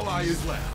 one ally is left.